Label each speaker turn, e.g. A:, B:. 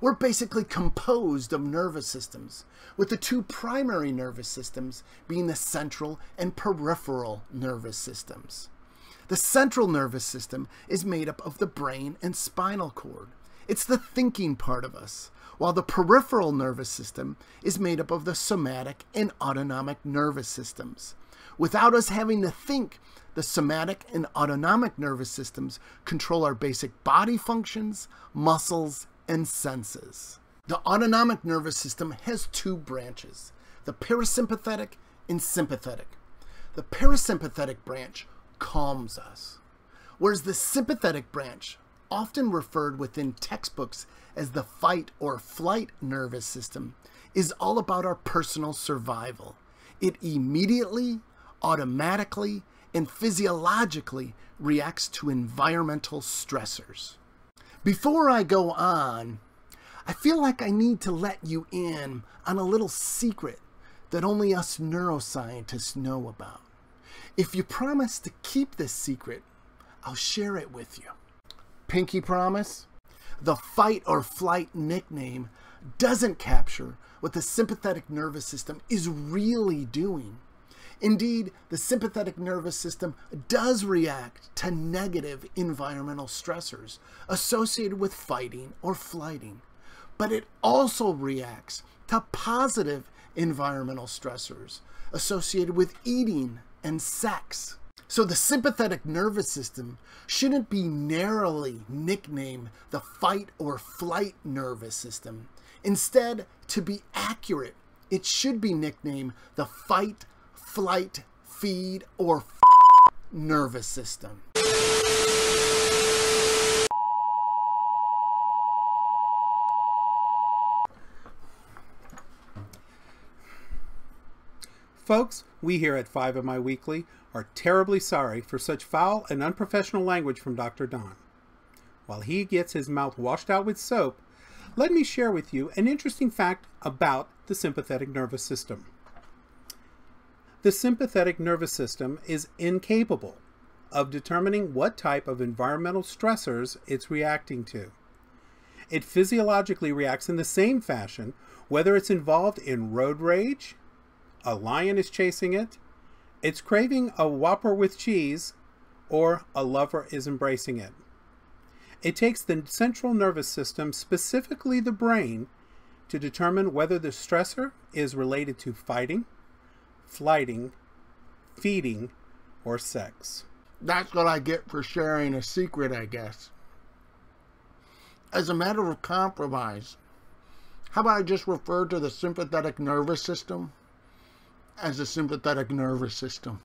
A: We're basically composed of nervous systems, with the two primary nervous systems being the central and peripheral nervous systems. The central nervous system is made up of the brain and spinal cord. It's the thinking part of us, while the peripheral nervous system is made up of the somatic and autonomic nervous systems. Without us having to think, the somatic and autonomic nervous systems control our basic body functions, muscles, and senses. The autonomic nervous system has two branches the parasympathetic and sympathetic. The parasympathetic branch calms us, whereas the sympathetic branch, often referred within textbooks as the fight or flight nervous system, is all about our personal survival. It immediately, automatically, and physiologically reacts to environmental stressors. Before I go on, I feel like I need to let you in on a little secret that only us neuroscientists know about. If you promise to keep this secret, I'll share it with you. Pinky promise? The fight or flight nickname doesn't capture what the sympathetic nervous system is really doing. Indeed, the sympathetic nervous system does react to negative environmental stressors associated with fighting or flighting, but it also reacts to positive environmental stressors associated with eating and sex. So the sympathetic nervous system shouldn't be narrowly nicknamed the fight or flight nervous system. Instead, to be accurate, it should be nicknamed the fight flight, feed, or nervous system.
B: Folks, we here at 5 of My Weekly are terribly sorry for such foul and unprofessional language from Dr. Don. While he gets his mouth washed out with soap, let me share with you an interesting fact about the sympathetic nervous system the sympathetic nervous system is incapable of determining what type of environmental stressors it's reacting to. It physiologically reacts in the same fashion whether it's involved in road rage, a lion is chasing it, it's craving a Whopper with cheese, or a lover is embracing it. It takes the central nervous system, specifically the brain, to determine whether the stressor is related to fighting, flighting, feeding, or sex.
A: That's what I get for sharing a secret, I guess. As a matter of compromise, how about I just refer to the sympathetic nervous system as the sympathetic nervous system?